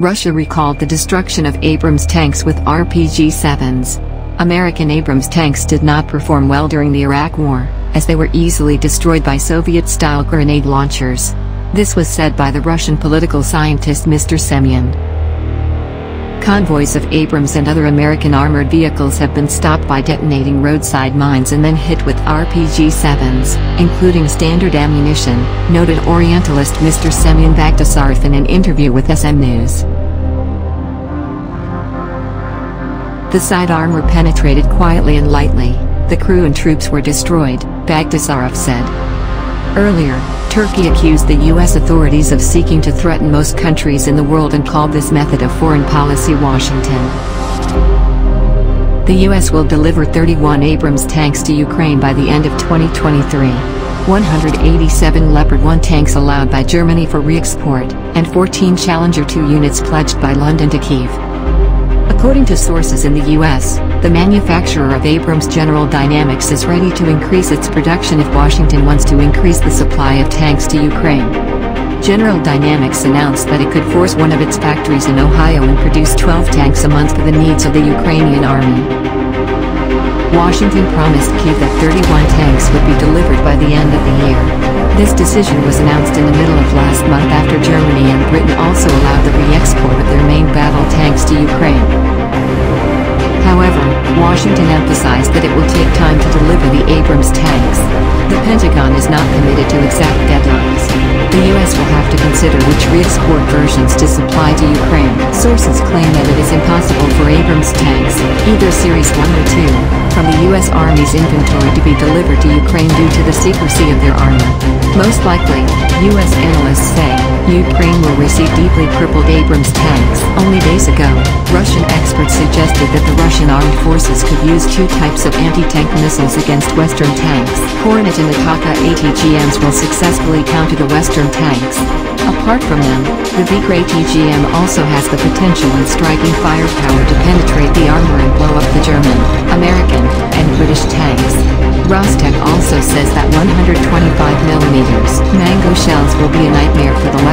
Russia recalled the destruction of Abrams tanks with RPG-7s. American Abrams tanks did not perform well during the Iraq War, as they were easily destroyed by Soviet-style grenade launchers. This was said by the Russian political scientist Mr. Semyon. Convoys of Abrams and other American armored vehicles have been stopped by detonating roadside mines and then hit with RPG-7s, including standard ammunition, noted Orientalist Mr. Semyon Bagdasarov in an interview with SM News. The side armor penetrated quietly and lightly, the crew and troops were destroyed, Bagdasarov said. Earlier, Turkey accused the U.S. authorities of seeking to threaten most countries in the world and called this method of foreign policy Washington. The U.S. will deliver 31 Abrams tanks to Ukraine by the end of 2023. 187 Leopard 1 tanks allowed by Germany for re-export, and 14 Challenger 2 units pledged by London to Kiev. According to sources in the U.S., the manufacturer of Abrams General Dynamics is ready to increase its production if Washington wants to increase the supply of tanks to Ukraine. General Dynamics announced that it could force one of its factories in Ohio and produce 12 tanks a month for the needs of the Ukrainian army. Washington promised Kiev that 31 tanks would be delivered by the end of the year. This decision was announced in the middle of last month after Germany and Britain also allowed the re-export of their main battle tanks to Ukraine. However, Washington emphasized that it will take time to deliver the Abrams tanks. The Pentagon is not committed to exact deadlines. The U.S. will have to consider which re-export versions to supply to Ukraine. Sources claim that it is impossible for Abrams tanks, either Series 1 or 2, from the U.S. Army's inventory to be delivered to Ukraine due to the secrecy of their armor. Most likely, U.S. analysts say, Ukraine will receive deeply crippled Abrams tanks. Only days ago, Russian experts suggested that the Russian armed forces could use two types of anti-tank missiles against Western tanks. Kornet and Ataka ATGMs will successfully counter the Western tanks. Apart from them, the Vikhr ATGM also has the potential and striking firepower to penetrate the armor and blow up the German, American, and British tanks. Rostec also says that 125mm Mango shells will be a nightmare for the.